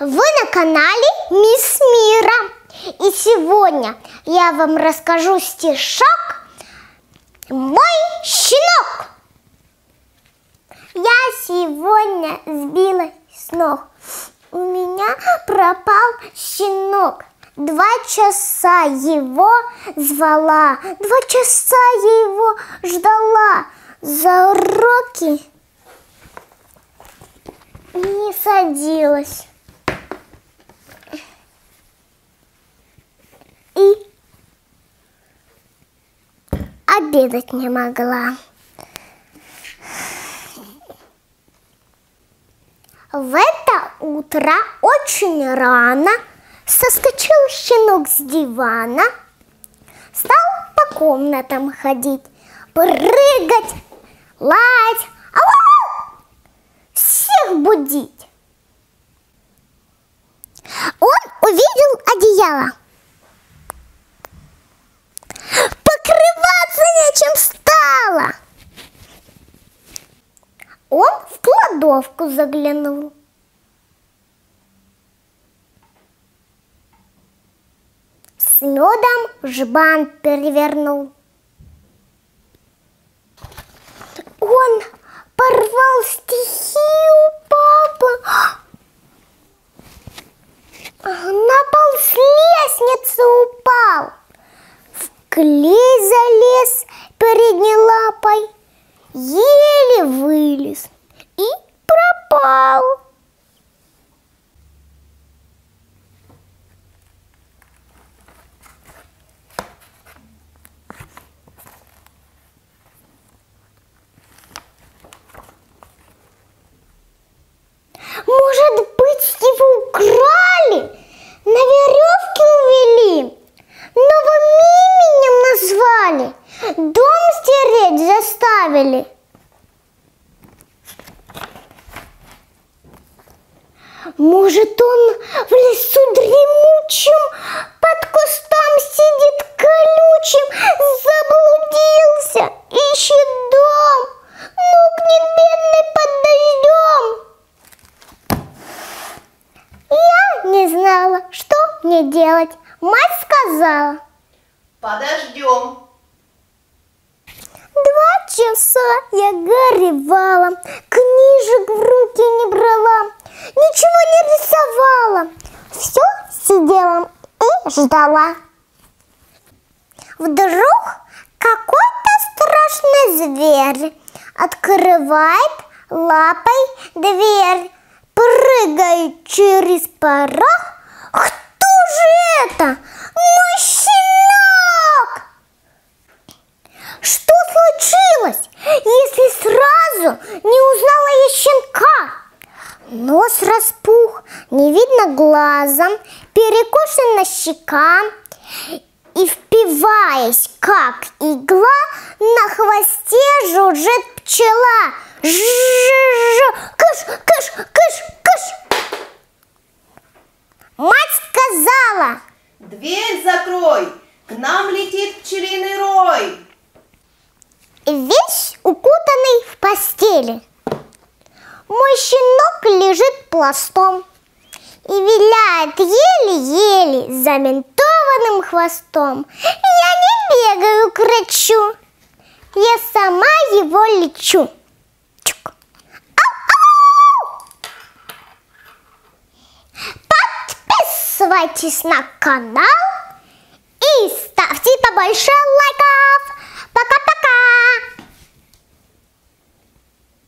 Вы на канале Мисс Мира. И сегодня я вам расскажу стишок «Мой щенок». Я сегодня сбилась с ног. У меня пропал щенок. Два часа его звала, два часа я его ждала. За уроки не садилась. Обедать не могла. В это утро очень рано соскочил щенок с дивана, стал по комнатам ходить, прыгать, лаять, ау, всех будить. Он увидел одеяло. Покрываться нечем стало. Он в кладовку заглянул. С медом жбан перевернул. Он порвал стихи у папы. На пол с лестницы упал. В клей залез передней лапой. Еле Может, он в лесу дремучем под кустом сидит колючим, заблудился, ищет дом, мокнет бедный под дождем. Я не знала, что мне делать. Мать сказала. Подождем. Два часа я горевала, книжек в руки не брала, ничего не рисовала, все сидела и ждала. Вдруг какой-то страшный зверь открывает лапой дверь, прыгает через порог. Кто же это? Мой щенок! Что случилось, если сразу не узнала я щенка? Нос распух, не видно глазом, перекошена щека и, впиваясь как игла, на хвосте жужжит пчела. Жужжу, кыш, кыш, кыш, кыш. Мать сказала, Дверь закрой. К нам летит пчелиный рой. весь укутанный в постели. Мой щенок лежит пластом и виляет еле-еле заментованным хвостом. Я не бегаю к врачу, я сама его лечу. Подписывайтесь на канал и ставьте побольше